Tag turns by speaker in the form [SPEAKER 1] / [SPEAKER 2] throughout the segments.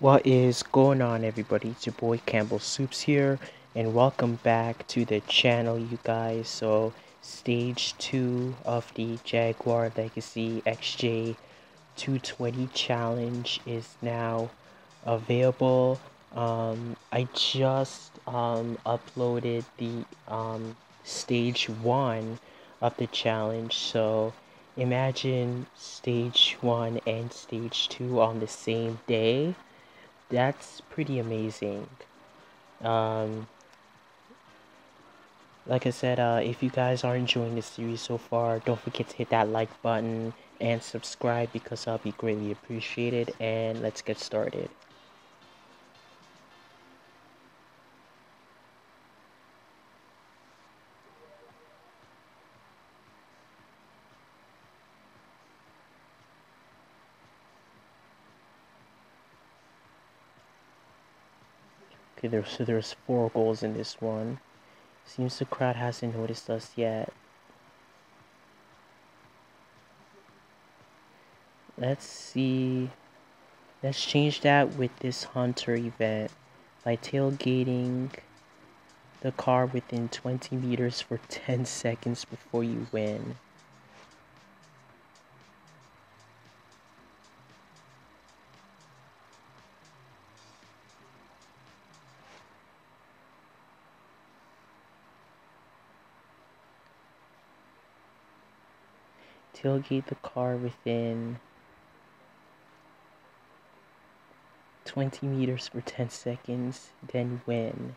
[SPEAKER 1] What is going on everybody? It's your boy Campbell Soups here and welcome back to the channel you guys. So stage 2 of the Jaguar Legacy XJ 220 challenge is now available. Um, I just um, uploaded the um, stage 1 of the challenge so imagine stage 1 and stage 2 on the same day that's pretty amazing. Um, like I said, uh, if you guys are enjoying the series so far, don't forget to hit that like button and subscribe because I'll be greatly appreciated. And let's get started. Okay, there's so there's four goals in this one. Seems the crowd hasn't noticed us yet. Let's see. Let's change that with this hunter event by tailgating the car within 20 meters for 10 seconds before you win. Tailgate the car within 20 meters for 10 seconds, then win.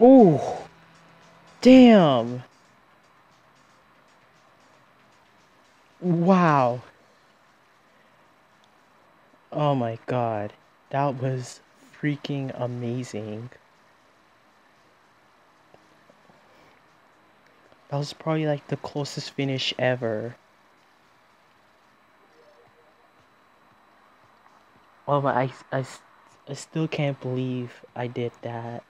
[SPEAKER 1] Oh, damn. Wow. Oh my god. That was freaking amazing. That was probably like the closest finish ever. Oh my, I, I, I still can't believe I did that.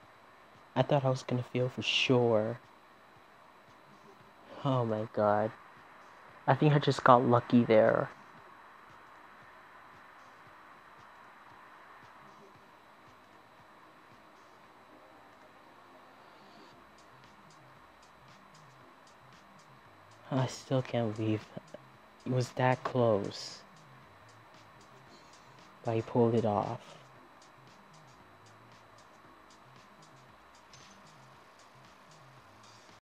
[SPEAKER 1] I thought I was gonna fail for sure. Oh my god. I think I just got lucky there. I still can't believe it was that close. But I pulled it off.